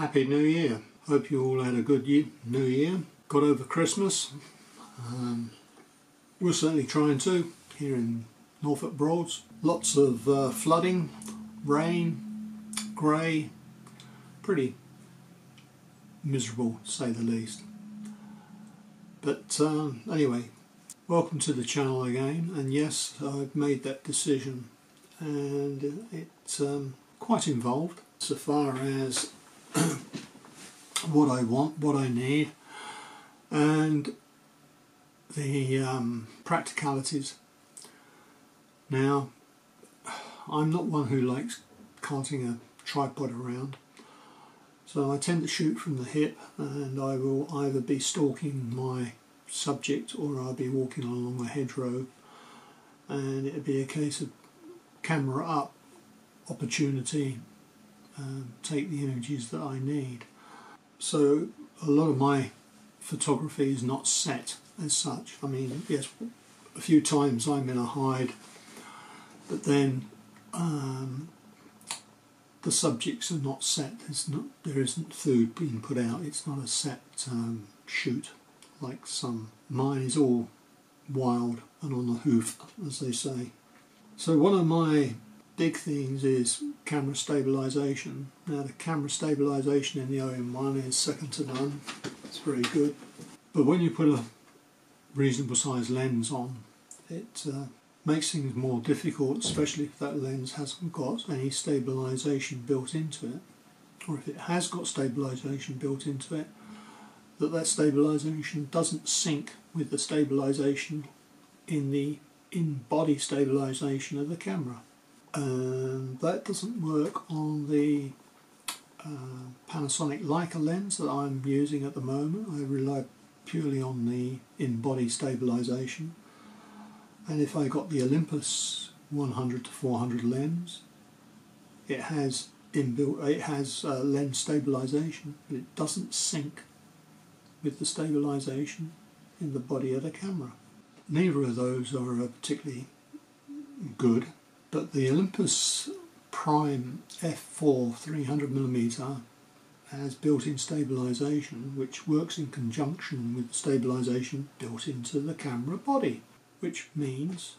Happy New Year. Hope you all had a good year, New Year. Got over Christmas. Um, we're certainly trying to here in Norfolk Broads. Lots of uh, flooding, rain, grey, pretty miserable to say the least. But um, anyway, welcome to the channel again. And yes, I've made that decision, and it's um, quite involved so far as what I want, what I need, and the um, practicalities. Now, I'm not one who likes carting a tripod around, so I tend to shoot from the hip, and I will either be stalking my subject or I'll be walking along a hedgerow, and it'll be a case of camera up opportunity um, take the images that I need. So a lot of my photography is not set as such. I mean, yes, a few times I'm in a hide, but then um, the subjects are not set. There's not, there isn't food being put out. It's not a set um, shoot like some. Mine is all wild and on the hoof, as they say. So one of my big things is camera stabilization. Now the camera stabilization in the OM1 is second to none. It's very good. But when you put a reasonable size lens on, it uh, makes things more difficult, especially if that lens hasn't got any stabilization built into it, or if it has got stabilization built into it, that that stabilization doesn't sync with the stabilization in the in-body stabilization of the camera and that doesn't work on the uh, Panasonic Leica lens that I'm using at the moment. I rely purely on the in-body stabilization and if I got the Olympus 100 to 400 lens it has inbuilt it has uh, lens stabilization but it doesn't sync with the stabilization in the body of the camera. Neither of those are particularly good but the Olympus Prime f4 300mm has built-in stabilisation which works in conjunction with stabilisation built into the camera body which means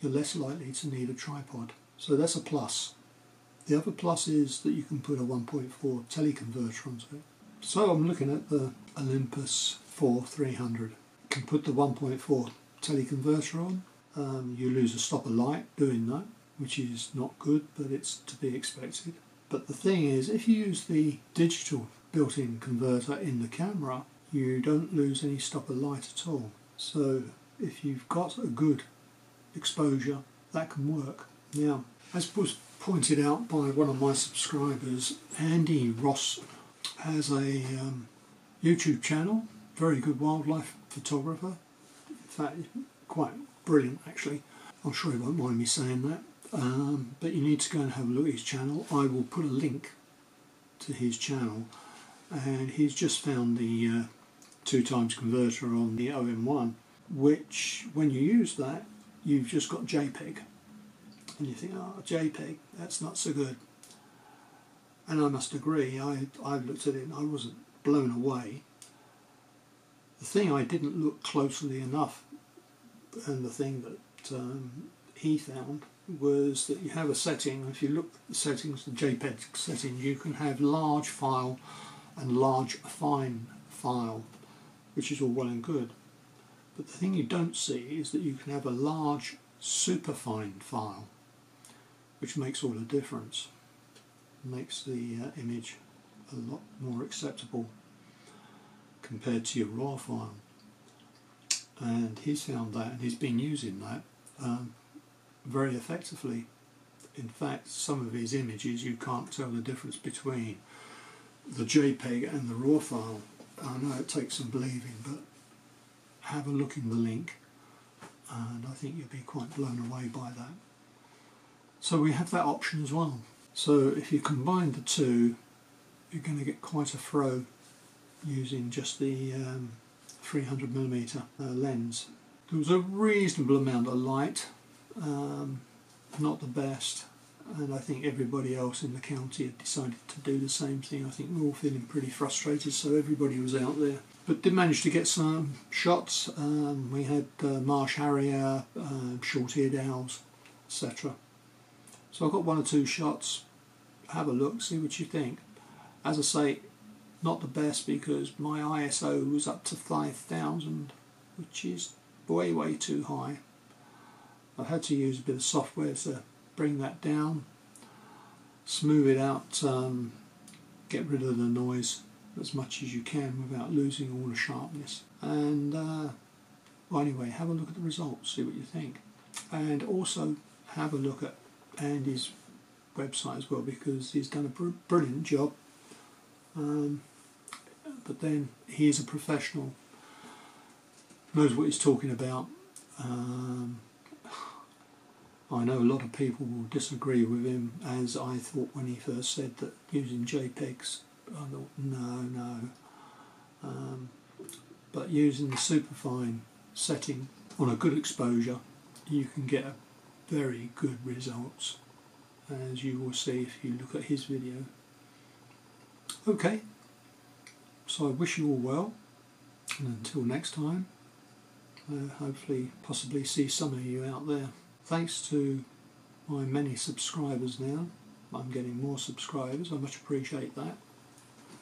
you're less likely to need a tripod. So that's a plus. The other plus is that you can put a 1.4 teleconverter onto it. So I'm looking at the Olympus 4 300. You can put the 1.4 teleconverter on. Um, you lose a stop of light doing that which is not good, but it's to be expected. But the thing is, if you use the digital built-in converter in the camera, you don't lose any stop of light at all. So if you've got a good exposure, that can work. Now, as was pointed out by one of my subscribers, Andy Rouse has a um, YouTube channel, very good wildlife photographer. In fact, quite brilliant actually. I'm sure he won't mind me saying that. Um, but you need to go and have a look at his channel. I will put a link to his channel. And he's just found the uh, two times converter on the OM1 which when you use that you've just got JPEG. And you think oh JPEG that's not so good. And I must agree I, I looked at it and I wasn't blown away. The thing I didn't look closely enough and the thing that um, he found was that you have a setting, if you look at the settings, the JPEG settings, you can have large file and large fine file, which is all well and good. But the thing you don't see is that you can have a large superfine file, which makes all the difference. makes the uh, image a lot more acceptable compared to your raw file. And he's found that and he's been using that. Um, very effectively. In fact, some of his images you can't tell the difference between the JPEG and the RAW file. I know it takes some believing, but have a look in the link and I think you'll be quite blown away by that. So we have that option as well. So if you combine the two, you're going to get quite a throw using just the um, 300mm uh, lens. There was a reasonable amount of light um, not the best and I think everybody else in the county had decided to do the same thing. I think we are all feeling pretty frustrated, so everybody was out there. But did manage to get some shots. Um, we had uh, marsh harrier, uh, short-eared owls, etc. So I got one or two shots. Have a look, see what you think. As I say, not the best because my ISO was up to 5000, which is way, way too high. I had to use a bit of software to bring that down, smooth it out, um, get rid of the noise as much as you can without losing all the sharpness. And uh, well, anyway, have a look at the results, see what you think, and also have a look at Andy's website as well because he's done a br brilliant job. Um, but then he is a professional, knows what he's talking about. Um, I know a lot of people will disagree with him, as I thought when he first said that using JPEGs. I thought, no, no. Um, but using the superfine setting on a good exposure, you can get a very good results, as you will see if you look at his video. Okay, so I wish you all well, and until next time, uh, hopefully, possibly see some of you out there. Thanks to my many subscribers now. I'm getting more subscribers. I much appreciate that.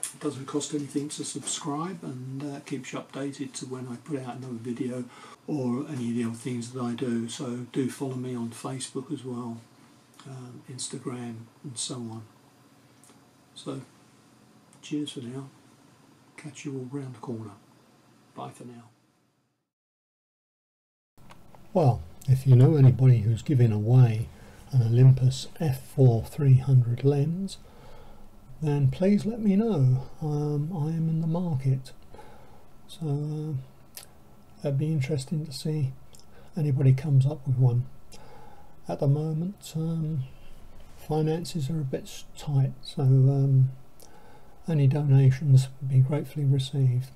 It doesn't cost anything to subscribe and uh, keeps you updated to when I put out another video or any of the other things that I do. So do follow me on Facebook as well, um, Instagram and so on. So cheers for now. Catch you all round the corner. Bye for now. Well, if you know anybody who's giving away an Olympus f4 300 lens, then please let me know. Um, I am in the market. So uh, that'd be interesting to see anybody comes up with one. At the moment, um, finances are a bit tight, so um, any donations would be gratefully received.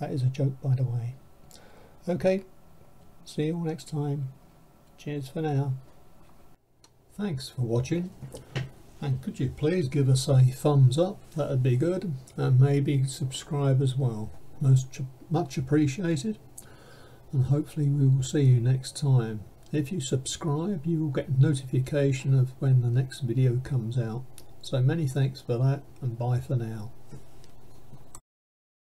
That is a joke, by the way. Okay, see you all next time. Cheers for now. Thanks for watching. And could you please give us a thumbs up? That'd be good. And maybe subscribe as well. Most much appreciated. And hopefully we will see you next time. If you subscribe you will get notification of when the next video comes out. So many thanks for that and bye for now